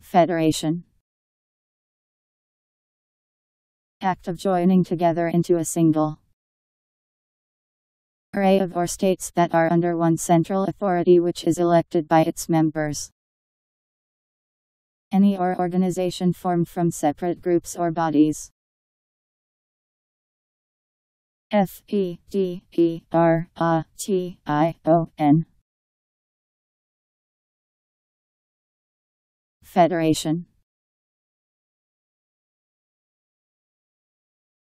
Federation Act of joining together into a single array of or states that are under one central authority which is elected by its members. Any or organization formed from separate groups or bodies. F E D E R A T I O N Federation